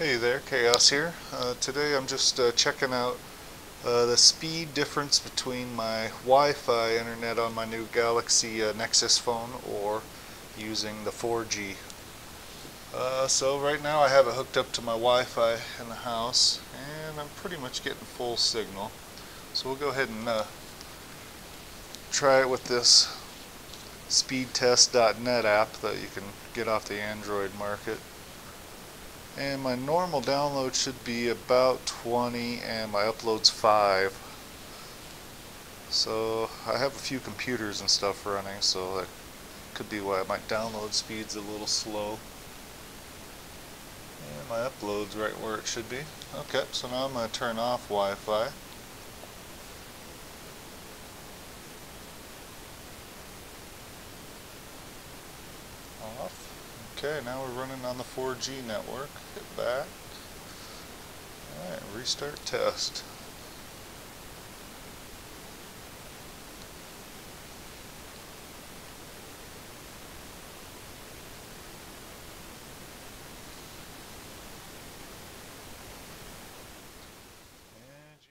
Hey there, Chaos here. Uh, today I'm just uh, checking out uh, the speed difference between my Wi-Fi internet on my new Galaxy uh, Nexus phone or using the 4G. Uh, so right now I have it hooked up to my Wi-Fi in the house and I'm pretty much getting full signal. So we'll go ahead and uh, try it with this speedtest.net app that you can get off the Android market and my normal download should be about 20 and my uploads 5 so I have a few computers and stuff running so that could be why my download speed's a little slow. And my uploads right where it should be. Okay so now I'm going to turn off Wi-Fi Okay, now we're running on the 4G network. Hit back. Alright, restart test.